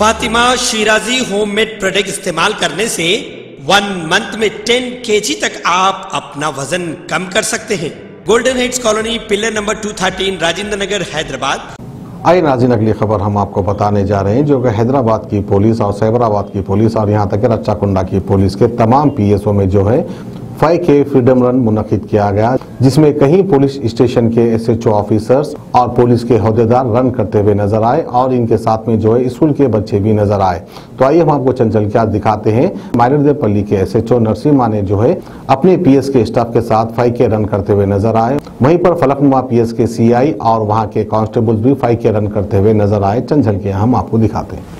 Fatima Shirazi homemade product इस्तेमाल करने से वन मंथ में 10 केजी तक आप अपना वज़न कम कर सकते हैं। Golden heights colony pillar number 213 Rajendra Nagar Hyderabad. आइए नाजिन अगली खबर हम आपको बताने जा रहे हैं, जो कि हैदराबाद की पुलिस और सैबराबाद की पुलिस और यहाँ तक कि रच्चाकुंडा की पुलिस के तमाम पीएसओ में जो है फाइव के फ्रीडम रन मुनद किया गया, जिसमें कहीं पुलिस स्टेशन के एसएचओ ऑफिसर्स और पुलिस के अहदेदार रन करते हुए नज़र आए और इनके साथ में जो है स्कूल के बच्चे भी नज़र आए। तो आइए हम आपको चंचल क्या दिखाते हैं। माइनरदेवपल्ली के एसएचओ नरसिम्हा ने जो है अपने पीएस के स्टाफ के साथ फाइव के रन करते हुए नज़र आए। वहीं पर फलकनुमा पीएस के सीआई और वहाँ के कांस्टेबल्स भी फाइव के रन करते हुए नज़र आए। चंचल के हम आपको दिखाते हैं।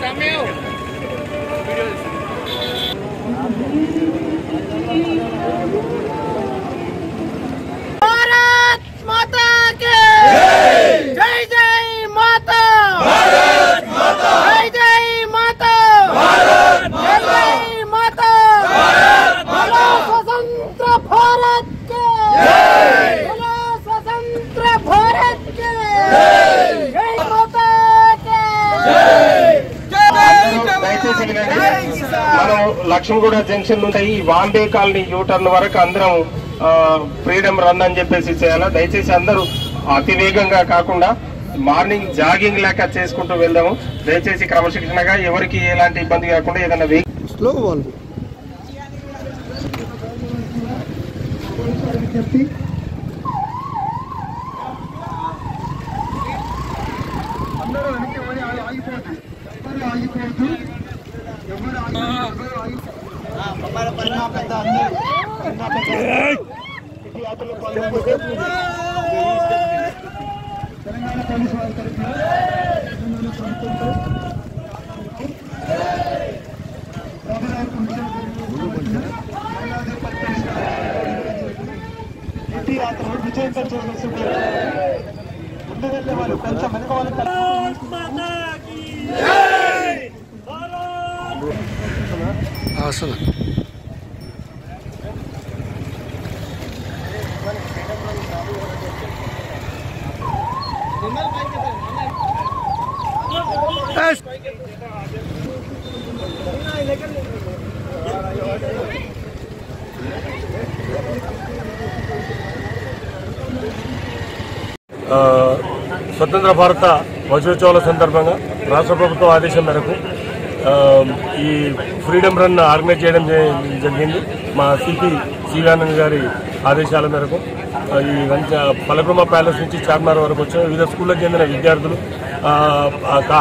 भारत మనం లక్ష్మణగూడ జంక్షన్ నుండి ఈ వాంబే కాలనీ యూటర్న్ వరకు అందరం ఫ్రీడమ్ రన్ అని చెప్పేసి చేయాలా? దయచేసి అందరూ అతి వేగంగా కాకుండా మార్నింగ్ జాగింగ్ లేక చేసుకుంటూ వెళ్దాము. దయచేసి క్రమశిక్షణగా ఎవరికి ఎలాంటి ఇబ్బంది కాకుండా ఏదైనా వెహికల్ ఆ, స్వతంత్ర భారత వజ్రోత్సవాల సందర్భంగా రాష్ట్ర ప్రభుత్వం ఆదేశం మేరకు ఈ ఫ్రీడమ్ రన్ ఆర్గనైజ్ చేయడం జరిగింది. మా సిపి శ్రీరానంద్ గారి ఆదేశాల మేరకు. పలక్రమ ప్యాలెస్ నుంచి చార్మినార్ వరకు వచ్చిన వివిధ స్కూళ్ళకు చెందిన విద్యార్థులు ఆ,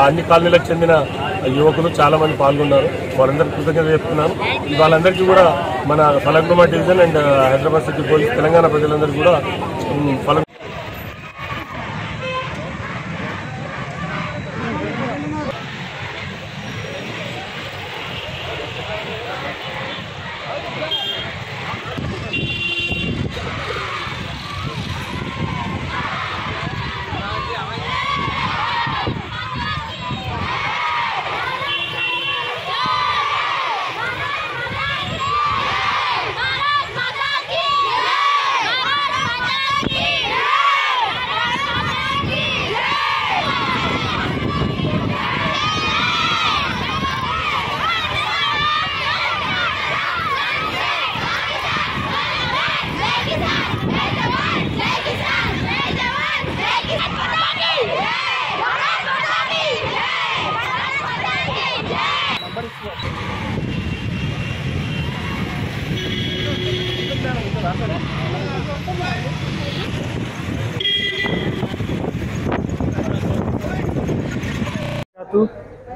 అన్ని కాలనీలకు చెందిన యువకులు చాలా మంది పాల్గొన్నారు. వారందరికీ కృతజ్ఞత చెప్తున్నాను. వాళ్ళందరికీ కూడా మన ఫలక్రమ division and Hyderabad city police Telangana ప్రజలందరికీ కూడా ఉమ్,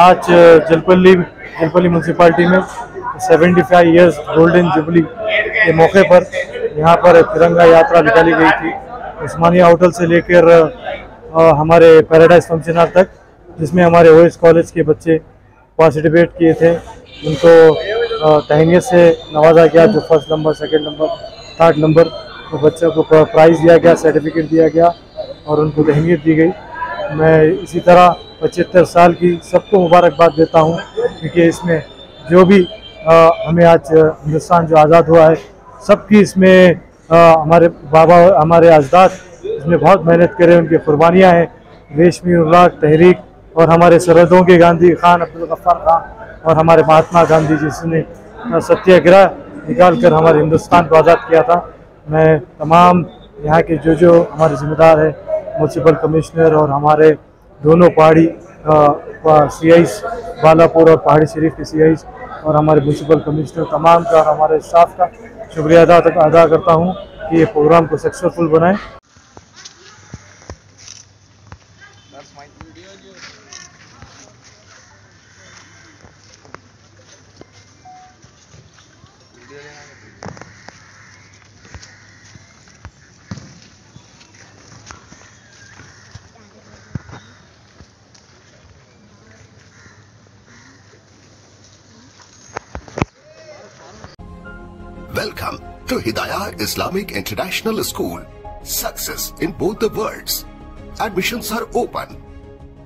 आज जलपल्ली जलपल्ली म्यूनसिपाली में 75 फाइव ईयर्स गोल्डन जुबली के मौके पर यहाँ पर तिरंगा यात्रा निकाली गई थी। उस्मानिया होटल से लेकर हमारे पैराडाइज फ़ंक्शन तक, जिसमें हमारे ओएस कॉलेज के बच्चे पार्टिसिपेट किए थे। उनको तहनीत से नवाजा गया जो first number second number third number तो बच्चों को प्राइज़ दिया गया सर्टिफिकेट दिया गया और उनको अहमियत दी गई। मैं इसी तरह पचहत्तर साल की सबको मुबारकबाद देता हूँ क्योंकि इसमें जो भी अ, हमें आज हिंदुस्तान जो आज़ाद हुआ है सबकी इसमें अ, हमारे बाबा हमारे अजदाद इसमें बहुत मेहनत करे उनकी कुर्बानियाँ हैं। रेशमी उल्लाक तहरीक और हमारे सरहदों के गांधी खान अब्दुल गफ्फार खान और हमारे महात्मा गांधी जिसने सत्याग्रह निकाल कर हमारे हिंदुस्तान को आज़ाद किया था। मैं तमाम यहाँ के जो जो हमारे जिम्मेदार हैं म्यूनसिपल कमिश्नर और हमारे दोनों पहाड़ी सी आईस बालापुर और पहाड़ी शरीफ के सी आईस और हमारे म्यूनसिपल कमिश्नर तमाम का हमारे स्टाफ का शुक्रिया अदा अदा करता हूँ कि ये प्रोग्राम को सक्सेसफुल बनाएँ। Welcome to Hidayah Islamic International School. Success in both the worlds. Admissions are open.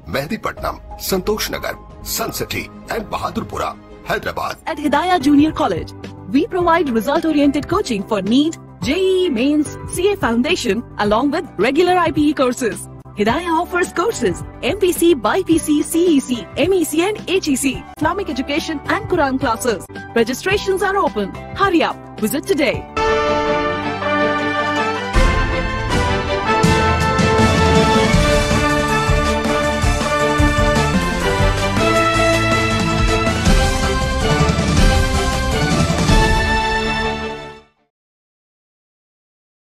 Mehdipatnam, Santosh Nagar, Sun City and Bahadurpura, Hyderabad. At Hidayah Junior College, we provide result-oriented coaching for NEET, JEE Mains, CA Foundation, along with regular IPE courses. Hidayah offers courses MPC, BIPC, CEC, MEC and HEC, Islamic education and Quran classes. Registrations are open. Hurry up. Visit today.